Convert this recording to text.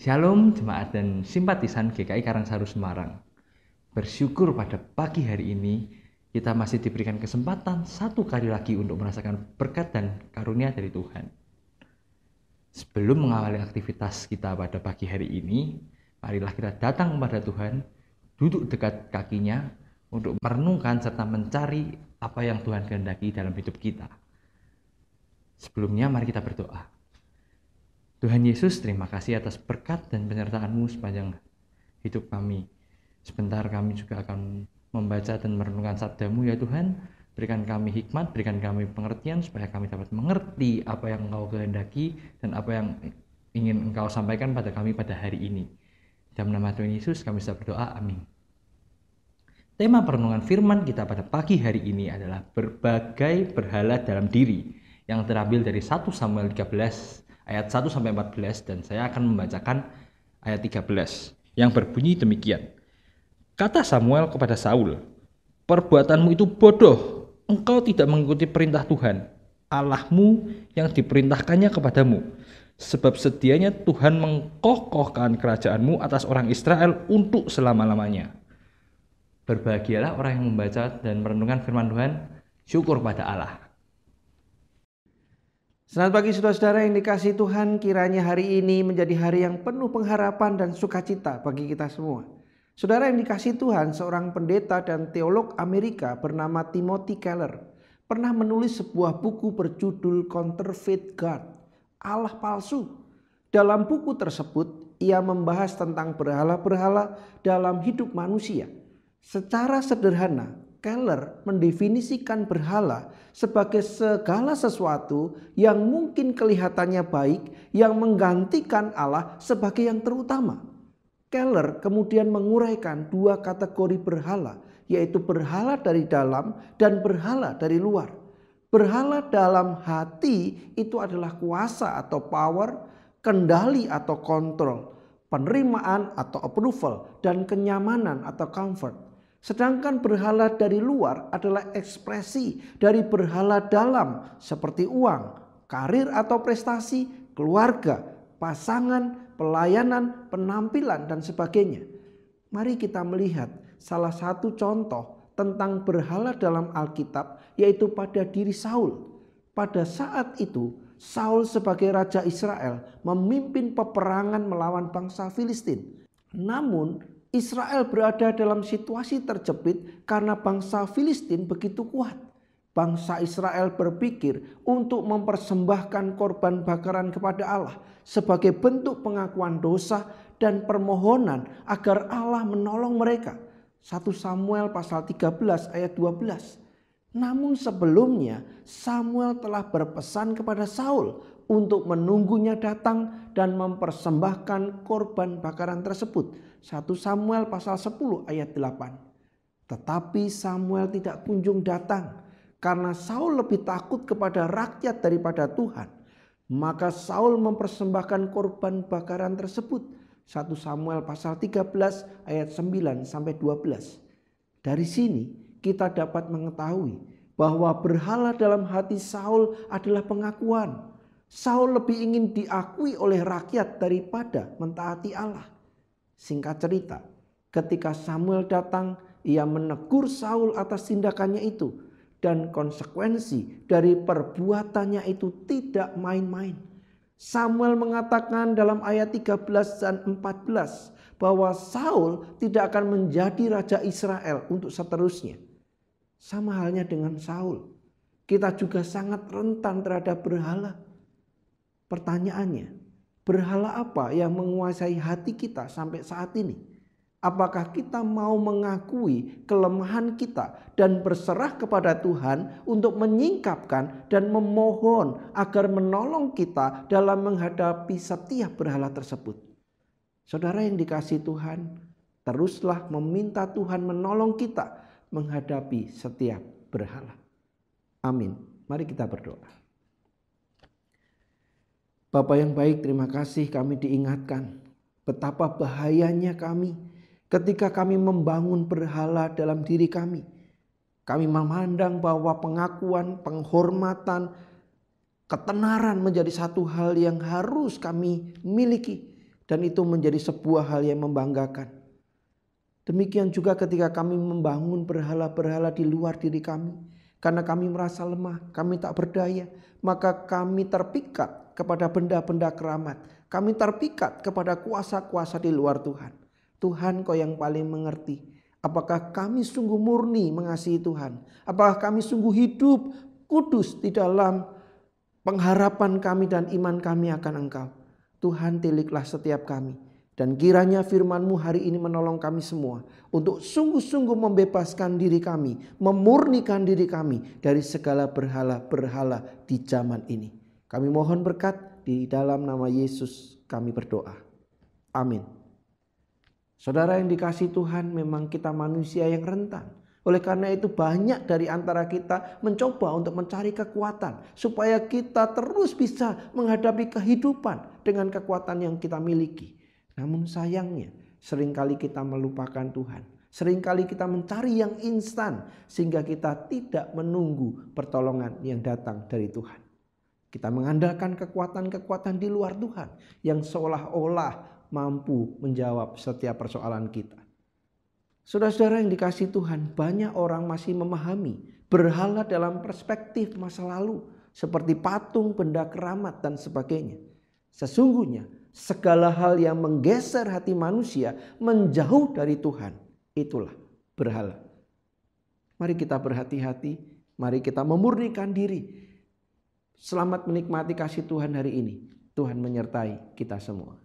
Shalom jemaat dan simpatisan GKI Karangsaru Semarang. Bersyukur pada pagi hari ini kita masih diberikan kesempatan satu kali lagi untuk merasakan berkat dan karunia dari Tuhan. Sebelum mengawali aktivitas kita pada pagi hari ini, marilah kita datang kepada Tuhan, duduk dekat kakinya untuk merenungkan serta mencari apa yang Tuhan kehendaki dalam hidup kita. Sebelumnya mari kita berdoa. Tuhan Yesus, terima kasih atas berkat dan penyertaan-Mu sepanjang hidup kami. Sebentar kami juga akan membaca dan merenungkan sabda-Mu ya Tuhan. Berikan kami hikmat, berikan kami pengertian supaya kami dapat mengerti apa yang Engkau kehendaki dan apa yang ingin Engkau sampaikan pada kami pada hari ini. Dalam nama Tuhan Yesus kami bisa berdoa. Amin. Tema perenungan firman kita pada pagi hari ini adalah berbagai berhala dalam diri yang terambil dari 1 Samuel 13 ayat 1 sampai 14 dan saya akan membacakan ayat 13 yang berbunyi demikian. Kata Samuel kepada Saul, "Perbuatanmu itu bodoh. Engkau tidak mengikuti perintah Tuhan, Allahmu yang diperintahkannya kepadamu. Sebab sedianya Tuhan mengkokohkan kerajaanmu atas orang Israel untuk selama-lamanya." Berbahagialah orang yang membaca dan merenungkan firman Tuhan, syukur pada Allah. Selamat pagi saudara-saudara yang dikasih Tuhan, kiranya hari ini menjadi hari yang penuh pengharapan dan sukacita bagi kita semua. Saudara yang dikasih Tuhan, seorang pendeta dan teolog Amerika bernama Timothy Keller pernah menulis sebuah buku berjudul Counterfeit God, Allah palsu. Dalam buku tersebut, ia membahas tentang berhala-berhala dalam hidup manusia. Secara sederhana, Keller mendefinisikan berhala sebagai segala sesuatu yang mungkin kelihatannya baik yang menggantikan Allah sebagai yang terutama. Keller kemudian menguraikan dua kategori berhala, yaitu berhala dari dalam dan berhala dari luar. Berhala dalam hati itu adalah kuasa atau power, kendali atau kontrol, penerimaan atau approval, dan kenyamanan atau comfort. Sedangkan berhala dari luar adalah ekspresi dari berhala dalam seperti uang, karir atau prestasi, keluarga, pasangan, pelayanan, penampilan dan sebagainya. Mari kita melihat salah satu contoh tentang berhala dalam Alkitab yaitu pada diri Saul. Pada saat itu Saul sebagai raja Israel memimpin peperangan melawan bangsa Filistin. Namun Israel berada dalam situasi terjepit karena bangsa Filistin begitu kuat. Bangsa Israel berpikir untuk mempersembahkan korban bakaran kepada Allah sebagai bentuk pengakuan dosa dan permohonan agar Allah menolong mereka. 1 Samuel pasal 13 ayat 12. Namun sebelumnya Samuel telah berpesan kepada Saul untuk menunggunya datang dan mempersembahkan korban bakaran tersebut. 1 Samuel pasal 10 ayat 8. Tetapi Samuel tidak kunjung datang karena Saul lebih takut kepada rakyat daripada Tuhan. Maka Saul mempersembahkan korban bakaran tersebut. 1 Samuel pasal 13 ayat 9 sampai 12. Dari sini kita dapat mengetahui bahwa berhala dalam hati Saul adalah pengakuan Saul lebih ingin diakui oleh rakyat daripada mentaati Allah. Singkat cerita, ketika Samuel datang, ia menegur Saul atas tindakannya itu dan konsekuensi dari perbuatannya itu tidak main-main. Samuel mengatakan dalam ayat 13 dan 14 bahwa Saul tidak akan menjadi raja Israel untuk seterusnya. Sama halnya dengan Saul. Kita juga sangat rentan terhadap berhala Pertanyaannya, berhala apa yang menguasai hati kita sampai saat ini? Apakah kita mau mengakui kelemahan kita dan berserah kepada Tuhan untuk menyingkapkan dan memohon agar menolong kita dalam menghadapi setiap berhala tersebut? Saudara yang dikasih Tuhan, teruslah meminta Tuhan menolong kita menghadapi setiap berhala. Amin. Mari kita berdoa. Bapak yang baik, terima kasih kami diingatkan betapa bahayanya kami ketika kami membangun berhala dalam diri kami. Kami memandang bahwa pengakuan, penghormatan, ketenaran menjadi satu hal yang harus kami miliki. dan itu menjadi sebuah hal yang membanggakan. Demikian juga ketika kami membangun berhala-berhala di luar diri kami, karena kami merasa lemah, kami tak berdaya, maka kami terpikat kepada benda-benda keramat. Kami terpikat kepada kuasa-kuasa di luar Tuhan. Tuhan kau yang paling mengerti. Apakah kami sungguh murni mengasihi Tuhan? Apakah kami sungguh hidup kudus di dalam pengharapan kami dan iman kami akan Engkau? Tuhan tiliklah setiap kami dan kiranya firman-Mu hari ini menolong kami semua untuk sungguh-sungguh membebaskan diri kami, memurnikan diri kami dari segala berhala-berhala di zaman ini. Kami mohon berkat di dalam nama Yesus kami berdoa. Amin. Saudara yang dikasih Tuhan memang kita manusia yang rentan. Oleh karena itu banyak dari antara kita mencoba untuk mencari kekuatan supaya kita terus bisa menghadapi kehidupan dengan kekuatan yang kita miliki. Namun sayangnya sering kali kita melupakan Tuhan. Seringkali kita mencari yang instan sehingga kita tidak menunggu pertolongan yang datang dari Tuhan. Kita mengandalkan kekuatan-kekuatan di luar Tuhan yang seolah-olah mampu menjawab setiap persoalan kita. Saudara-saudara yang dikasih Tuhan, banyak orang masih memahami berhala dalam perspektif masa lalu seperti patung, benda keramat dan sebagainya. Sesungguhnya segala hal yang menggeser hati manusia menjauh dari Tuhan. Itulah berhala. Mari kita berhati-hati, mari kita memurnikan diri. Selamat menikmati kasih Tuhan hari ini. Tuhan menyertai kita semua.